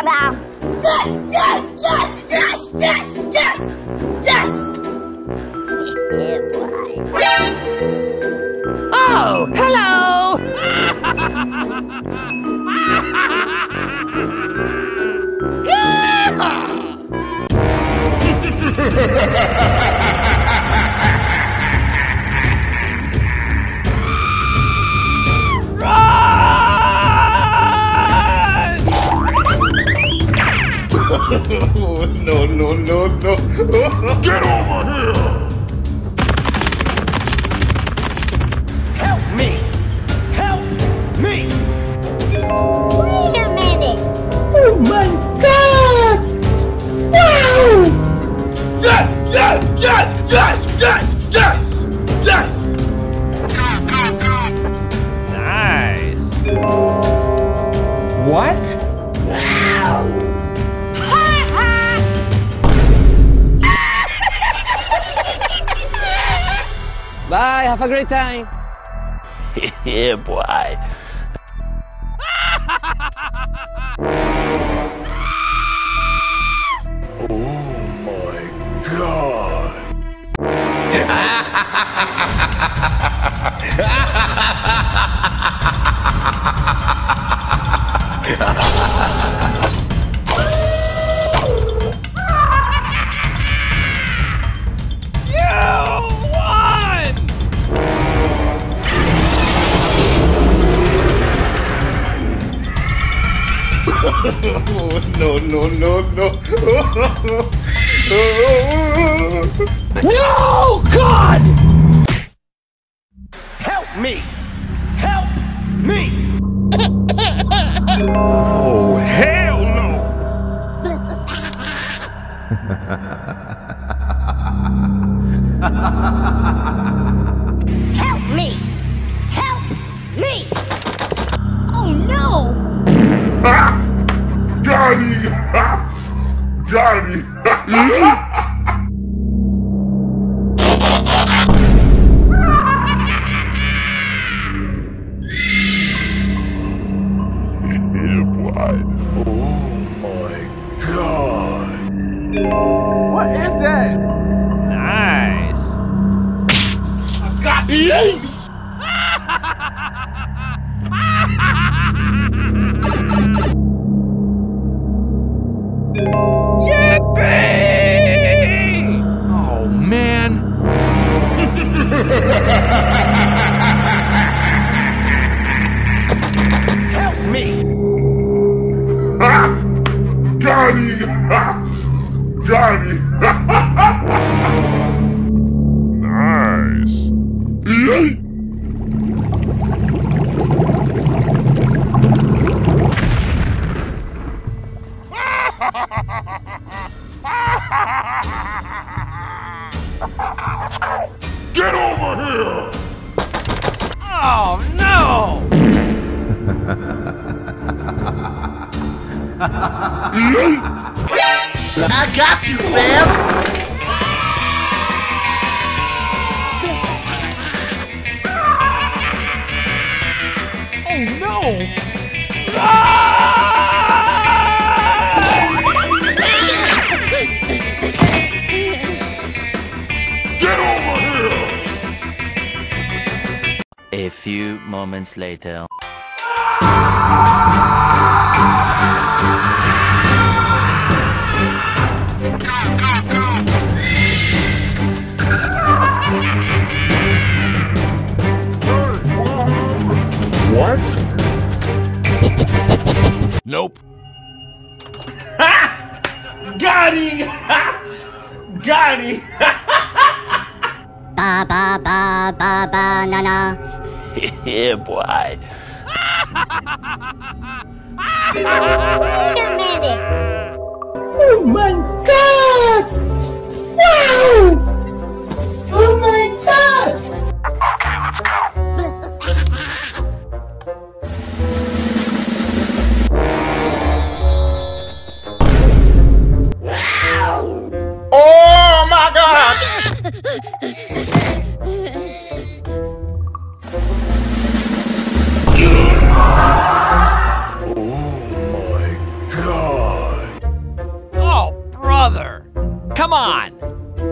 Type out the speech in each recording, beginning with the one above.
about? Yes, yes, yes, yes, yes, yes, yes. yeah. Oh, hello! no, no, no, no. Get over here! Help me! Help me! Wait a minute. Oh my god! Wow! Yes, yes, yes, yes, yes, yes, yes! Nice. What? Bye, have a great time. yeah, boy. oh my god. no, no, Got him! nice. Yay! Get over here! Oh, no! Yay! I got you, fam! Oh, no! Get over here! A few moments later. What? Nope. Got him! Got him! Ba ba ba ba ba na na. yeah, boy. Wait a minute. Oh my god! Oh,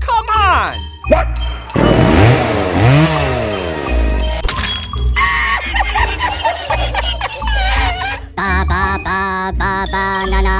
come on! What? ba ba ba ba ba na na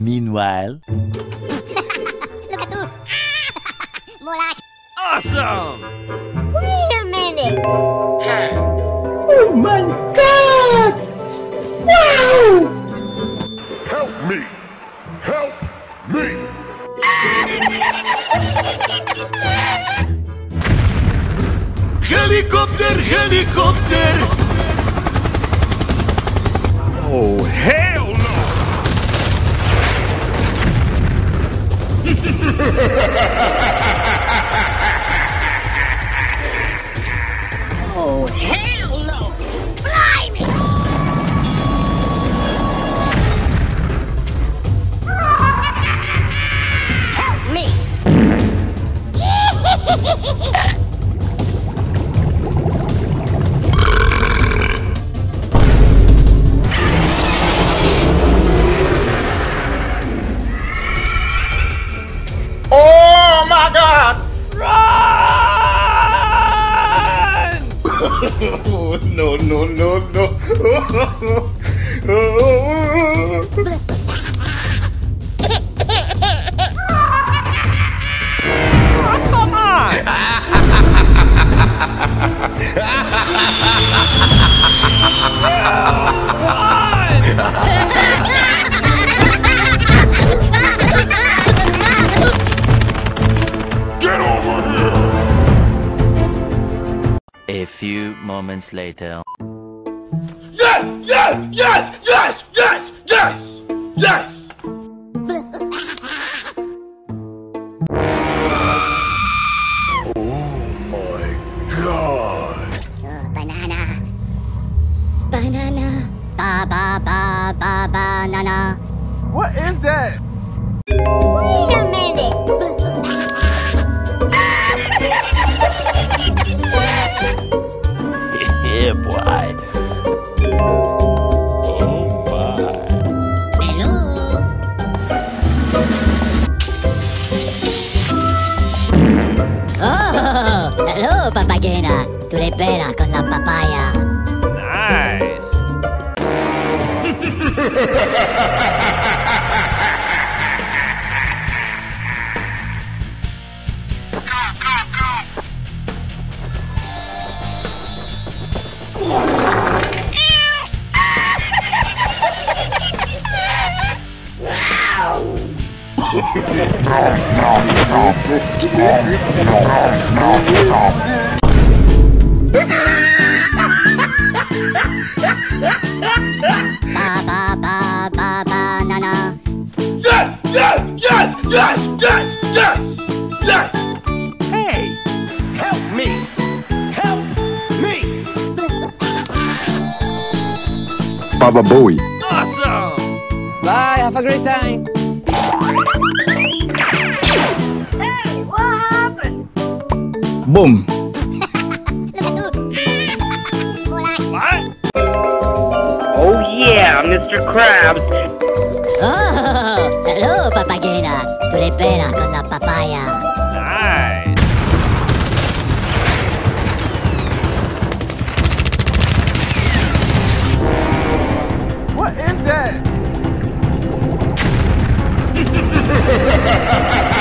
Meanwhile, Look at you. More like. Awesome! Wait a minute. Oh my god! Wow! Help me! Help me! Helikopter, helikopter! Oh, hell Oh, hell no. Blimey. Help me. a few moments later. Yes, yes, yes, yes, Ba ba ba ba banana. What is that? Wait a minute. yeah, boy. Oh, hello. Oh, hello, papagena. Tu le pelas con la papaya. Baba Booey. Awesome! Bye, have a great time. Hey, what happened? Boom. Look at you. More like. What? Oh yeah, Mr. Krabs. Oh, hello, papagena, tu le pelas con la papaya. Nice. That?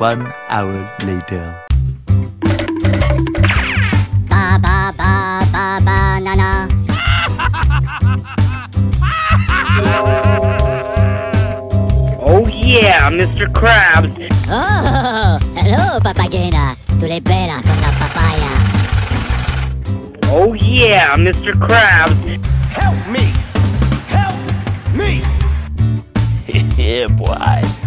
One hour later. Ba ba ba ba banana. Oh yeah, Mr. Krabs. Oh, hello papagena, tu le pelas con la papaya. Oh yeah, Mr. Krabs. Help me. Help me. yeah, boy.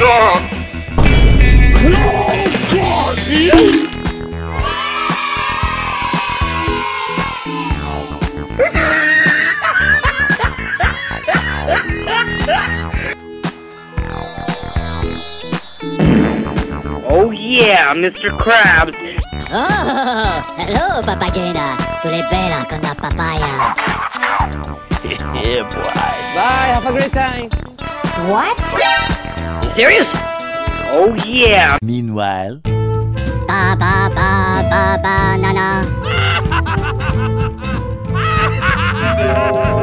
Oh! Oh yeah, Mr. Krabs. Oh, hello papagena, tu le pelas con la papaya. yeah, boy. Bye, have a great time. What? You serious? Oh yeah. Meanwhile. Ba ba ba ba banana. What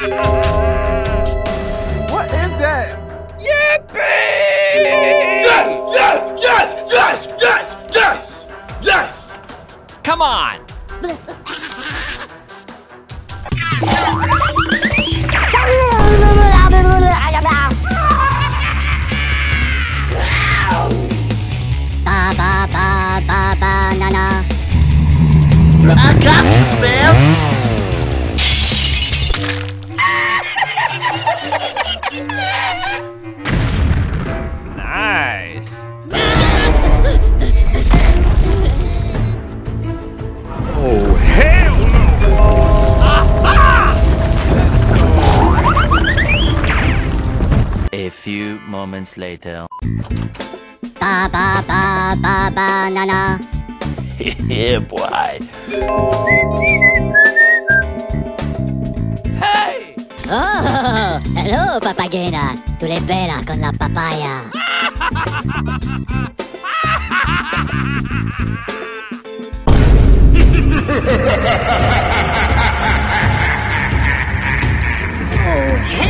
What is that? Yippee! Yes! Yes! Yes! Yes! Yes! Yes! Yes! Come on. Ba ba ba ba banana. Nice. Moments later. Ba ba ba ba banana. yeah, boy. Hey! Oh, hello, papagena. Tu le bella con la papaya. Oh,